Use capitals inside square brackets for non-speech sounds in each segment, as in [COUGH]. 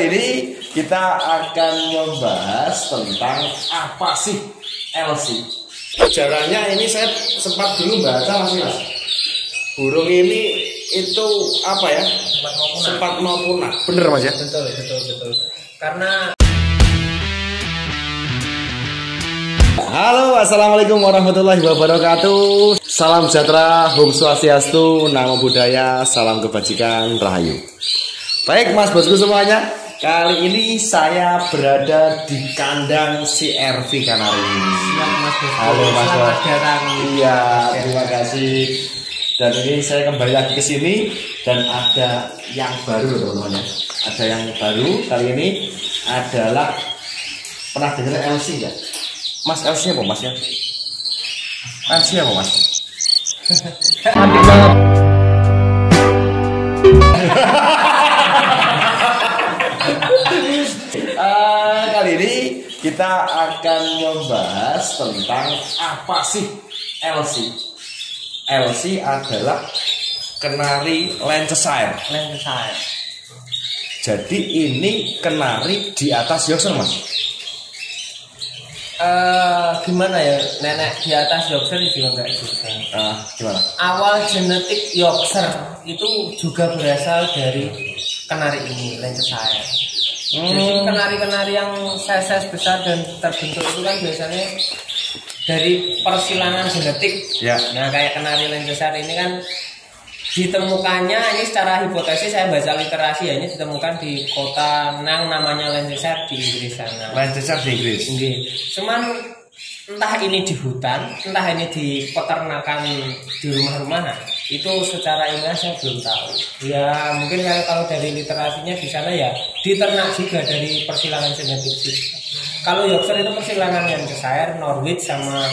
kali ini kita akan membahas tentang apa sih LC. Sejarahnya ini saya sempat dulu baca mas mas. Burung ini itu apa ya? sempat mau punah. Sempat mau punah. Bener mas ya? Betul, betul, betul. Karena Halo, assalamualaikum warahmatullahi wabarakatuh. Salam sejahtera, Om Swastiastu, Namo Buddhaya, salam kebajikan, Rahayu. Baik, Mas Bosku semuanya. Kali ini saya berada di kandang CRV Kanari. siap Mas. Halo, Mas Selamat Bos. datang. Iya, terima kasih. Dan ini saya kembali lagi ke sini dan ada yang baru teman-teman ya. Ada yang baru kali ini adalah pernah dengar LC ya? Mas LC apa Mas ya? LC apa Mas? [LAUGHS] kita akan membahas tentang apa sih LC. LC adalah kenari Lancashire. Lancashire. Jadi ini kenari di atas Yorkshire mas. Eh, gimana ya nenek di atas Yorkshire juga enggak juga. Ah, gimana? Awal genetik Yorkshire itu juga berasal dari kenari ini Lancashire. Jadi Hmm. kenari-kenari yang size besar dan terbentuk itu kan biasanya dari persilangan genetik. Ya. Nah kayak kenari Lancashire ini kan ditemukannya ini secara hipotesis saya baca literasi ya ini ditemukan di kota Nang namanya Lancashire di Inggris sana. Lancashire di Inggris. Cuman entah ini di hutan, entah ini di peternakan di rumah-rumahan, itu secara ilmiah saya belum tahu. Ya mungkin kalau dari literasinya di sana ya diternak juga dari persilangan genetik juga. Kalau Yorkshire itu persilangan yang Cheshire, Norwich sama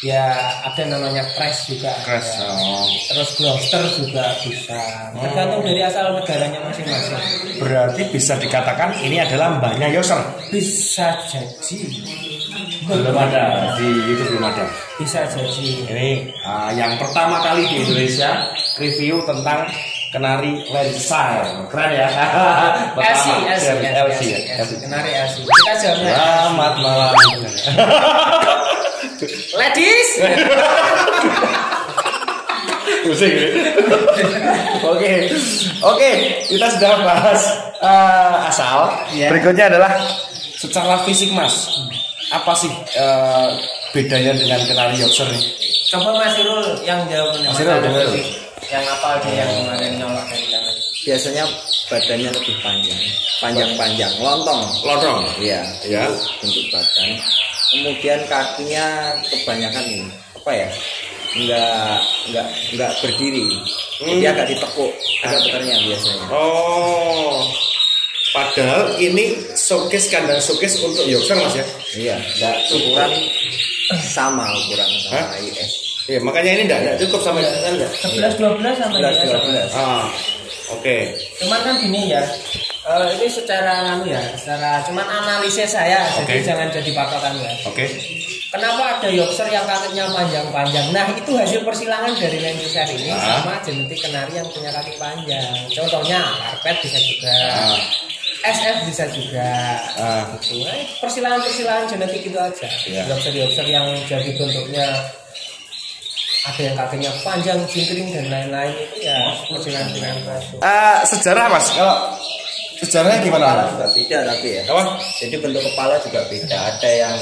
ya ada namanya Crash juga. Crash, oh. Terus Gloucester juga bisa. Tergantung dari asal negaranya masing-masing. Berarti bisa dikatakan ini adalah mbahnya Yorkshire. Bisa jadi. Belum ada di itu belum ada. Bisa jadi. Ini ah, yang pertama kali di Indonesia review tentang kenari Lancashire. Keren ya. LC ya. Elsi, Elsi. Kenari Elsi. Kita jawabnya Selamat malam. [LAUGHS] Ladies. [LAUGHS] Pusing? [LAUGHS] Oke, oke, kita sudah bahas eh, asal. Iya. Berikutnya adalah secara fisik mas, apa sih eh, bedanya dengan kenari Yorkshire? Coba Mas Irul yang jawab Mas Irul. Yang apa aja yang kemarin nyolok dari sana? biasanya badannya lebih panjang. Panjang-panjang. Lontong. Lorong. iya. Ya. itu bentuk badan. Kemudian kakinya kebanyakan ini. Apa ya? Nggak nggak nggak berdiri. Jadi Hmm. agak ditekuk. Ada putarnya biasanya. Oh, padahal ini showcase kandang showcase untuk Yorkshire mas ya? iya. Nggak ukuran sama ukuran sama Hah? IS Iya, makanya ini enggak, cukup sama kan enggak? 11 12 sama 11 dia 12 Ah, oke. Cuman kan gini ya. eh, ini secara anu ya, secara cuman analisis saya, Oke. jadi jangan jadi patokan ya. Oke. Kenapa ada Yorkshire yang kakinya panjang-panjang? Nah, itu hasil persilangan dari Lancashire ini Ah. sama genetik kenari yang punya kaki panjang. Contohnya, karpet bisa juga. Ah. SF bisa juga. Ah. Gitu. Nah, persilangan-persilangan genetik itu aja. Iya. Yorkshire-Yorkshire yang jadi bentuknya ada yang kakinya panjang, jingkring dan lain-lain itu ya persilangan-persilangan itu. Eh, sejarah mas, kalau sejarahnya gimana? kepala juga beda tapi ya Apa? jadi bentuk kepala juga beda ada yang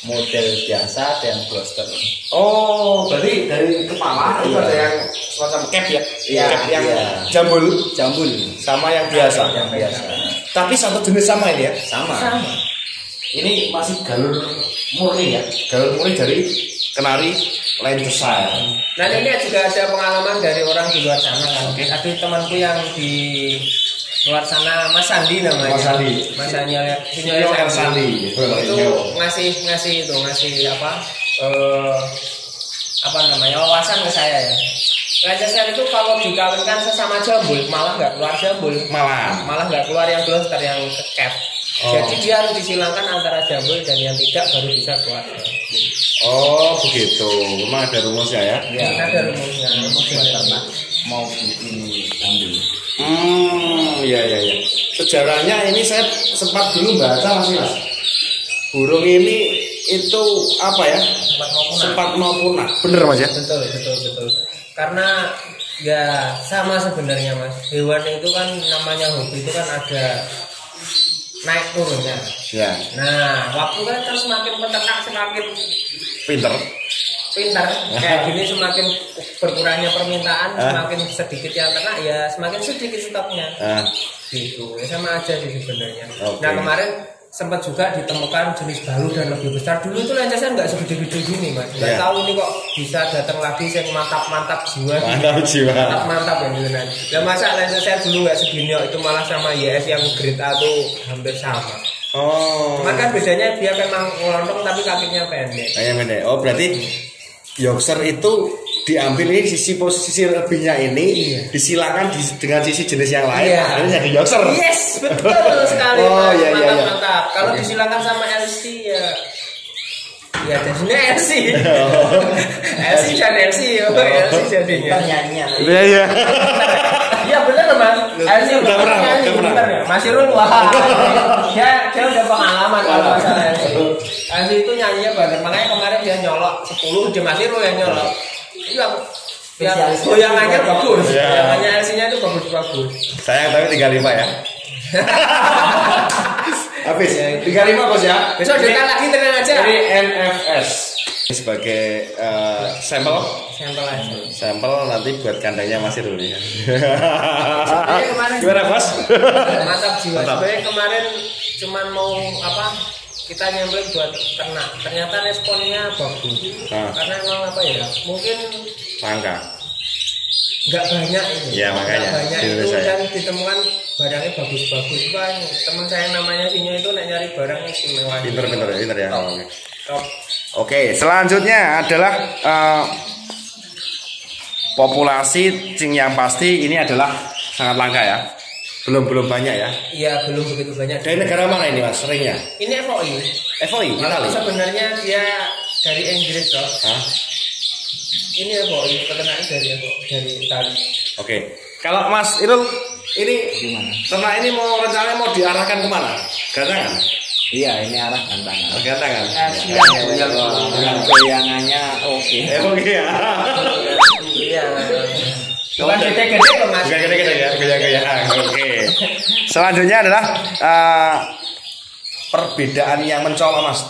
model biasa ada yang blaster Oh, berarti dari kepala itu Iya. ada yang semacam cap ya? Iya, Cap yang iya. jambul jambul sama yang biasa. yang biasa Tapi satu jenis sama ini ya? sama Sama. Ini masih galur murni ya? Galur murni dari kenari Lancashire. Nah ini juga ada pengalaman dari orang di luar sana kan. Oke. Ada temanku yang di luar sana Mas Sandi namanya. Mas Sandi. Mas Sandi. Sinyo El Sandi. Itu ngasih ngasih itu ngasih apa? eh apa namanya wawasan ke saya ya. Lancashire itu kalau dikawinkan sesama jambul malah nggak keluar jambul. Malah. Malah nggak keluar yang blaster yang kekep. Oh. Jadi dia harus disilangkan antara jambul dan yang tidak baru bisa keluar. Oh, begitu. Memang ada rumusnya ya? Ya. Ada rumusnya. rumusnya. mau bikin jambul Hmm, iya iya iya. Sejarahnya ini saya sempat dulu baca masih mas. Burung ini itu apa ya? Sempat mau punah. Sempat mau punah. Bener mas ya? Betul, betul, betul. Karena ya sama sebenarnya mas. Hewan itu kan namanya hobi itu kan ada naik turunnya. Ya. Nah, waktu kan kan semakin peternak semakin Pinter. pintar [LAUGHS] kayak gini semakin berkurangnya permintaan Ah. semakin sedikit yang ternak ya semakin sedikit stoknya Ah, gitu ya sama aja sih sebenarnya Oke. nah kemarin sempat juga ditemukan jenis baru dan lebih besar dulu itu lencesan nggak segede-gede gini mas nggak Iya. tahu ini kok bisa datang lagi yang mantap-mantap jiwa mantap jiwa. mantap-mantap ya gitu kan ya masa lencesan dulu nggak segini itu malah sama YS yang grade A tuh hampir sama Oh. Cuman kan bedanya dia memang ngelondong tapi kakinya pendek Kayak pendek. Oh berarti Yorkshire itu diambil ini sisi posisi lebihnya ini Iya. disilakan di, dengan sisi jenis yang lain Iya. akhirnya jadi Yorkshire. Yes, betul sekali. Oh, iya, iya, mantap, iya. mantap. Kalau Oke. disilakan sama LC ya ya jadinya LC. LC [LAUGHS] dan LC, LC jadinya. Nyanyian. Iya iya. Iya bener loh, Mas. LC Udah pernah, nyanyi, bener ya. Mas Irul wah. dia dia udah pengalaman kalau masalah LC. LC itu nyanyinya banget. Makanya kemarin dia nyolok 10 di Mas Irul yang nyolok. Iya. Ya, goyangannya bagus. Iya. Goyangannya LC-nya itu bagus-bagus. Saya tahu 35 ya. [LAUGHS] Habis. 35 bos ya. Besok dekat lagi tenang aja. Ini NFS sebagai eh, sampel Sampel aja. sampel nanti buat kandangnya masih dulu ya. Kemarin Gimana bos? mantap jiwa. Sebenarnya kemarin cuman mau apa? Kita nyampein buat ternak. Ternyata responnya bagus. Ah. Karena emang apa ya? Mungkin Langka. Nggak banyak ini. Iya, makanya. Nggak banyak itu Indonesia. dan ditemukan barangnya bagus-bagus. Kan teman saya namanya Sinyo itu nek nyari barang istimewa. Pinter pinter ya, pinter ya. Top. Oke. Top. Oke, selanjutnya adalah eh, populasi cing yang pasti ini adalah sangat langka ya. Belum belum banyak ya. Iya belum begitu banyak. Dari negara mana ini mas? Seringnya? Ini FOI. FOI, Itali. sebenarnya dia dari Inggris. Hah? Ini FOI, peternaknya dari dari Itali. Oke. Kalau Mas Irul ini Gimana? ternak ini mau rencananya mau diarahkan ke mana? Gantangan? Iya, ini arah tantangan. Oh, gantangan. Dengan goyangannya oke. Oke ya. Iya. Bukan gede-gede kok mas. Bukan gede-gede ya, gaya-gaya. Oke. Selanjutnya adalah eh, perbedaan yang mencolok mas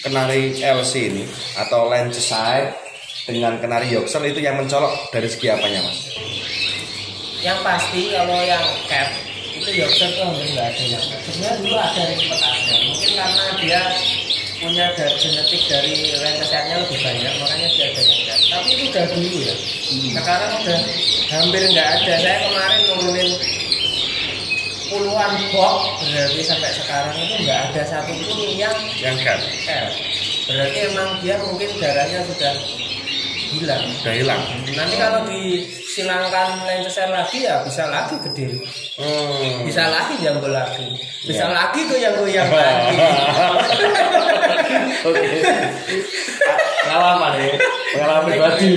kenari LC ini atau Lancashire dengan kenari Yorkshire itu yang mencolok dari segi apanya mas? Yang pasti kalau yang cat itu Yorkshire tuh hampir nggak ada yang. Sebenarnya dulu ada di kota ada. Mungkin karena dia punya dari genetik dari Lancashire-nya lebih banyak, makanya dia ada yang cat. Tapi itu udah dulu ya. Sekarang udah hampir nggak ada. Saya kemarin nurunin puluhan box berarti sampai sekarang itu nggak ada satupun yang Yang cat. Berarti emang dia mungkin darahnya sudah hilang. udah hilang. Nanti kalau disilangkan Lancaster lagi ya bisa lagi gede. Hmm. Bisa lagi jambul lagi. Bisa Ya. lagi goyang-goyang [LAUGHS] lagi. Oke. Pengalaman ya, pengalaman pribadi.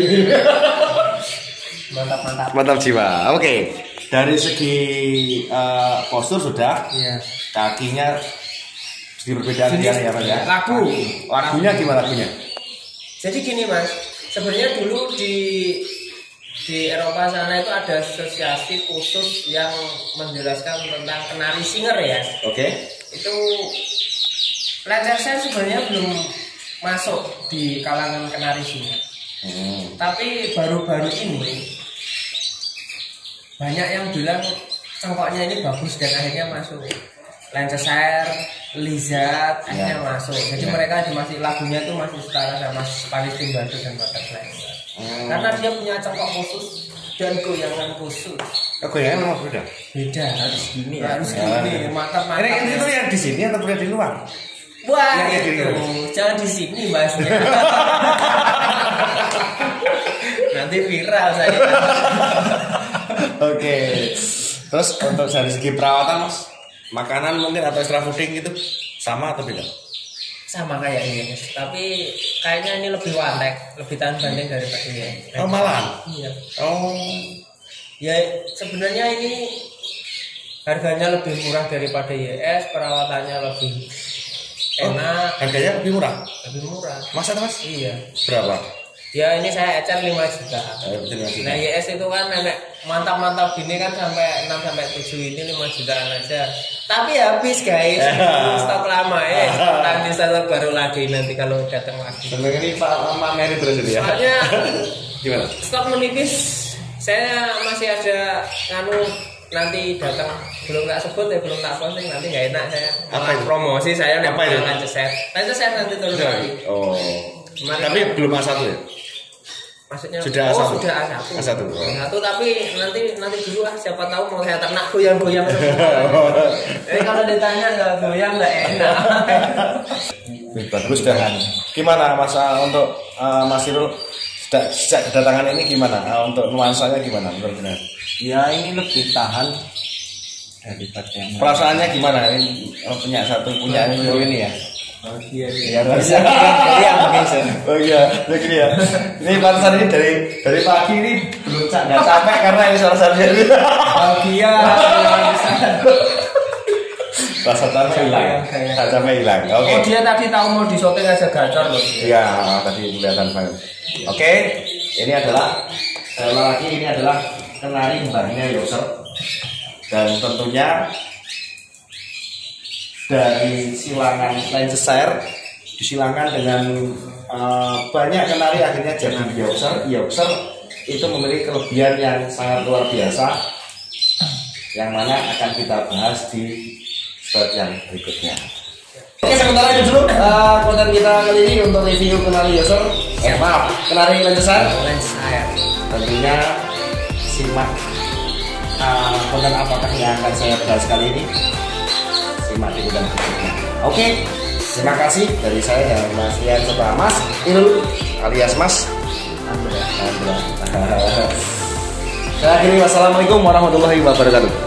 Mantap mantap. Mantap jiwa. Oke. Dari segi eh, postur sudah, Iya. kakinya segi perbedaan dia ya Mas ya. Lagu. Lagunya gimana lagunya? Jadi gini mas, sebenarnya dulu di di Eropa sana itu ada asosiasi khusus yang menjelaskan tentang kenari singer ya. Oke. Itu Lancaster sebenarnya belum masuk di kalangan kenari singer. Hmm. Tapi baru-baru ini banyak yang bilang cengkoknya ini bagus dan akhirnya masuk. Lancaster, Lizard akhirnya Ya. masuk. Jadi Ya. mereka masih lagunya itu masih setara sama Spanish Timbado dan Butterfly. Hmm. Karena dia punya cengkok khusus dan goyangan khusus. Oke ya memang beda. Beda. Harus gini ya. Harus Ya. gini, mantap mantap. Ini, ini tuh yang di sini atau yang di luar? Wah, kayak itu. gini. jangan di sini bahasnya. [LAUGHS] Nanti viral saya. Oke. Terus untuk dari segi perawatan mas, makanan mungkin atau extra fooding gitu sama atau beda? sama kayak ini tapi kayaknya ini lebih wantek lebih tahan banting daripada ini Oh malahan. iya Oh. ya sebenarnya ini harganya lebih murah daripada YS perawatannya lebih enak Harganya lebih murah. lebih murah Masa mas? iya Berapa? Ya ini saya ecer 5 juta. Eh, betul, Mas. nah YS itu kan nenek mantap-mantap gini kan sampai 6 sampai 7 ini 5 jutaan aja. Tapi habis guys. [LAUGHS] Stok lama eh. Nanti stok baru lagi nanti kalau datang lagi. Sebenarnya ini Pak Mama Mary terus ya. soalnya [LAUGHS] Gimana? stok menipis. Saya masih ada nganu nanti datang. Belum tak sebut ya belum tak posting. Nanti nggak enak saya. Apa itu? promosi saya Apa itu? lanceset lanceset nanti terus lagi. Oh. Kemarin Tapi belum A1 ya? Maksudnya Sudah oh A1? sudah A1 A1, oh. A1 tapi nanti nanti dulu lah siapa tahu mau saya ternak goyang goyang jadi kalau ditanya nggak goyang nggak enak bagus dah. Gimana masa untuk uh, Mas Irul sejak, sejak kedatangan ini gimana? Uh, untuk nuansanya gimana menurut Anda? Ya ini lebih tahan daripada yang Perasaannya gimana? Ini oh, punya satu punya ini ya? Iya, Ya, nggak bisa. Jadi yang begitu. Oh iya, begini ya. Ini ini dari dari pagi ini belum nggak capek karena ini satunya ini. bahagia Rasa capek hilang. Rasa capek hilang. Oke. oh dia tadi tahu mau di syuting aja gacor loh Iya, tadi kelihatan banget. Oke, ini adalah saya lagi ini adalah kenari mbahnya Yoser dan tentunya dari silangan Lancaster disilangkan dengan eh, banyak kenari akhirnya jadi Yoser. Yoser itu memiliki kelebihan yang sangat luar biasa yang mana akan kita bahas di slide yang berikutnya. Oke, sementara itu dulu eh, konten kita kali ini untuk review kenali user. Eh, maaf, kenali Lancaster. saya Tentunya simak eh, konten apakah yang akan saya bahas kali ini. Berikutnya. Oke, terima kasih dari saya dan Mas Rian serta Mas Irul alias Mas Andra. Saya akhiri wassalamualaikum warahmatullahi wabarakatuh.